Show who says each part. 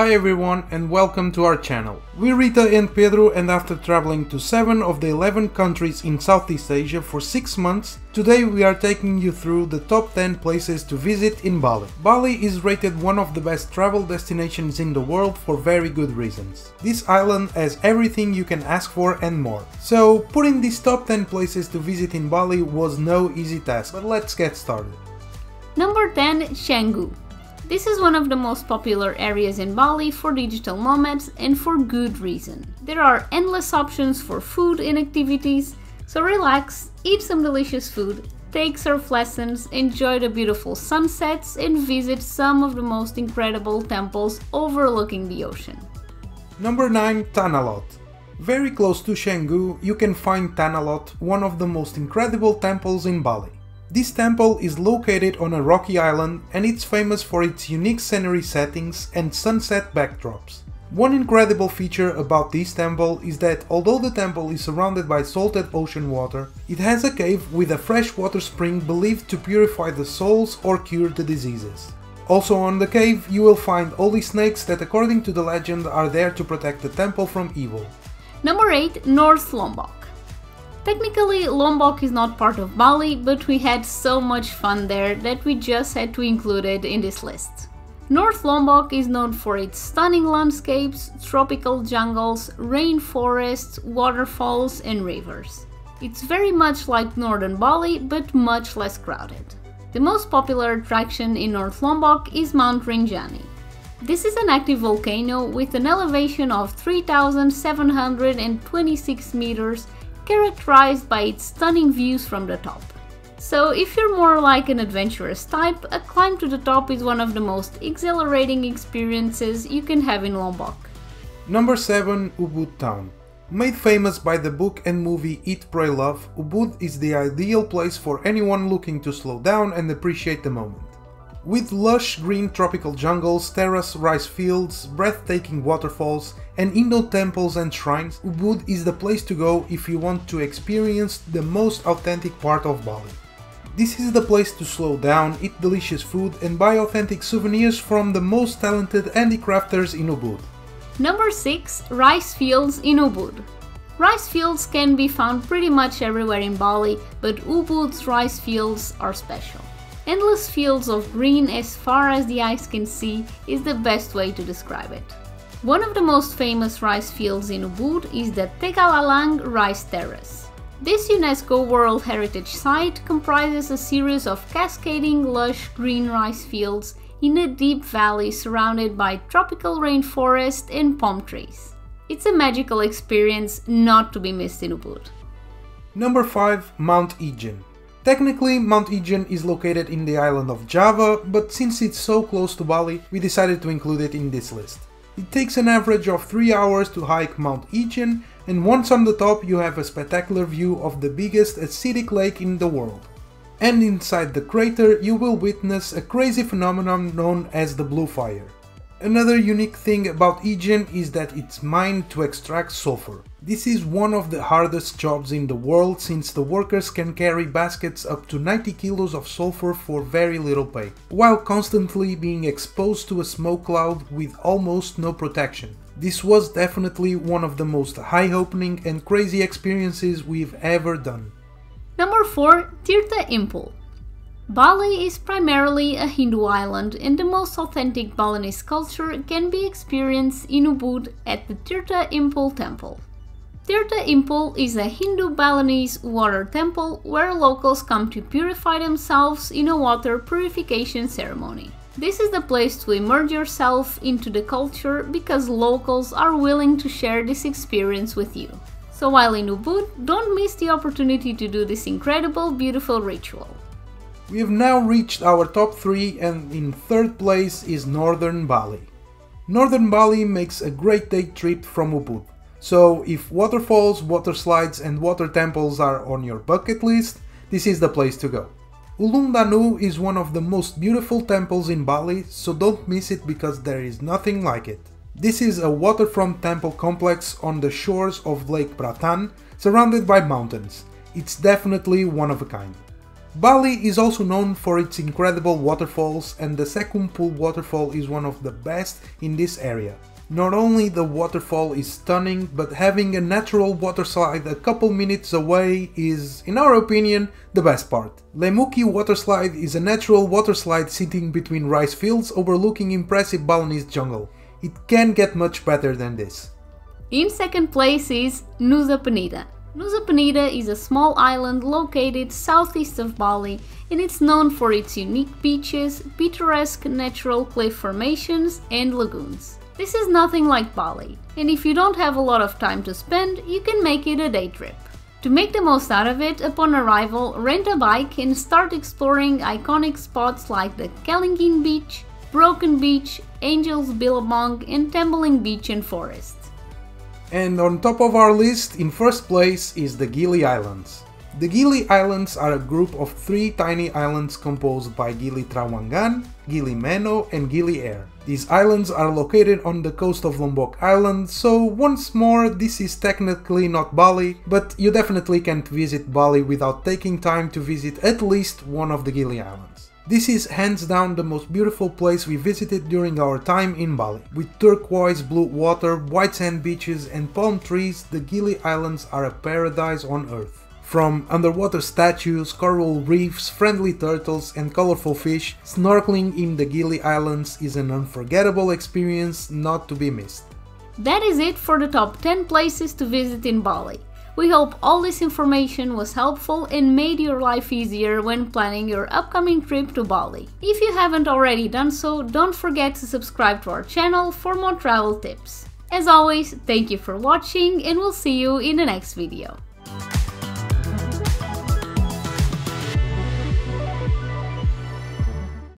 Speaker 1: Hi everyone and welcome to our channel. We're Rita and Pedro and after traveling to 7 of the 11 countries in Southeast Asia for 6 months, today we are taking you through the top 10 places to visit in Bali. Bali is rated one of the best travel destinations in the world for very good reasons. This island has everything you can ask for and more. So putting these top 10 places to visit in Bali was no easy task, but let's get started.
Speaker 2: Number 10 Canggu. This is one of the most popular areas in Bali for digital nomads and for good reason. There are endless options for food and activities, so relax, eat some delicious food, take surf lessons, enjoy the beautiful sunsets, and visit some of the most incredible temples overlooking the ocean.
Speaker 1: Number 9 Tanah Lot. Very close to Canggu, you can find Tanah Lot, one of the most incredible temples in Bali. This temple is located on a rocky island and it's famous for its unique scenery settings and sunset backdrops. One incredible feature about this temple is that although the temple is surrounded by salted ocean water, it has a cave with a freshwater spring believed to purify the souls or cure the diseases. Also on the cave you will find holy snakes that according to the legend are there to protect the temple from evil.
Speaker 2: Number 8 North Lombok. Technically, Lombok is not part of Bali, but we had so much fun there that we just had to include it in this list. North Lombok is known for its stunning landscapes, tropical jungles, rainforests, waterfalls, and rivers. It's very much like northern Bali, but much less crowded. The most popular attraction in North Lombok is Mount Rinjani. This is an active volcano with an elevation of 3,726 meters characterized by its stunning views from the top. So if you're more like an adventurous type, a climb to the top is one of the most exhilarating experiences you can have in Lombok.
Speaker 1: Number 7 Ubud Town. Made famous by the book and movie Eat, Pray, Love, Ubud is the ideal place for anyone looking to slow down and appreciate the moment. With lush green tropical jungles, terrace rice fields, breathtaking waterfalls, and Indo temples and shrines, Ubud is the place to go if you want to experience the most authentic part of Bali. This is the place to slow down, eat delicious food, and buy authentic souvenirs from the most talented handicrafters in Ubud.
Speaker 2: Number 6 Rice Fields in Ubud. Rice fields can be found pretty much everywhere in Bali, but Ubud's rice fields are special. Endless fields of green as far as the eyes can see is the best way to describe it. One of the most famous rice fields in Ubud is the Tegalalang Rice Terrace. This UNESCO World Heritage Site comprises a series of cascading lush green rice fields in a deep valley surrounded by tropical rainforest and palm trees. It's a magical experience not to be missed in Ubud.
Speaker 1: Number 5 Mount Ijen Technically, Mount Ijen is located in the island of Java, but since it's so close to Bali, we decided to include it in this list. It takes an average of 3 hours to hike Mount Ijen, and once on the top you have a spectacular view of the biggest acidic lake in the world. And inside the crater you will witness a crazy phenomenon known as the Blue Fire. Another unique thing about Ijen is that it's mined to extract sulfur. This is one of the hardest jobs in the world since the workers can carry baskets up to 90 kilos of sulfur for very little pay, while constantly being exposed to a smoke cloud with almost no protection. This was definitely one of the most high-opening and crazy experiences we've ever done.
Speaker 2: Number 4 Tirta Empul Bali is primarily a Hindu island and the most authentic Balinese culture can be experienced in Ubud at the Tirta Empul temple. Tirta Empul is a Hindu Balinese water temple where locals come to purify themselves in a water purification ceremony. This is the place to immerse yourself into the culture because locals are willing to share this experience with you. So while in Ubud, don't miss the opportunity to do this incredible, beautiful ritual.
Speaker 1: We have now reached our top 3 and in third place is Northern Bali. Northern Bali makes a great day trip from Ubud. So if waterfalls, water slides and water temples are on your bucket list, this is the place to go. Ulun Danu is one of the most beautiful temples in Bali, so don't miss it because there is nothing like it. This is a waterfront temple complex on the shores of Lake Bratan, surrounded by mountains. It's definitely one of a kind. Bali is also known for its incredible waterfalls and the Sekumpul waterfall is one of the best in this area. Not only the waterfall is stunning, but having a natural waterslide a couple minutes away is, in our opinion, the best part. Lemukih Waterslide is a natural waterslide sitting between rice fields overlooking impressive Balinese jungle. It can get much better than this.
Speaker 2: In second place is Nusa Penida. Nusa Penida is a small island located southeast of Bali and it's known for its unique beaches, picturesque natural cliff formations and lagoons. This is nothing like Bali, and if you don't have a lot of time to spend, you can make it a day trip. To make the most out of it, upon arrival, rent a bike and start exploring iconic spots like the Kelingking Beach, Broken Beach, Angels Billabong, and Tembeling Beach and Forest.
Speaker 1: And on top of our list, in first place, is the Gili Islands. The Gili Islands are a group of three tiny islands composed by Gili Trawangan, Gili Meno, and Gili Air. These islands are located on the coast of Lombok Island, so once more, this is technically not Bali, but you definitely can't visit Bali without taking time to visit at least one of the Gili Islands. This is hands down the most beautiful place we visited during our time in Bali. With turquoise blue water, white sand beaches and palm trees, the Gili Islands are a paradise on earth. From underwater statues, coral reefs, friendly turtles, and colorful fish, snorkeling in the Gili Islands is an unforgettable experience not to be missed.
Speaker 2: That is it for the top 10 places to visit in Bali. We hope all this information was helpful and made your life easier when planning your upcoming trip to Bali. If you haven't already done so, don't forget to subscribe to our channel for more travel tips. As always, thank you for watching and we'll see you in the next video.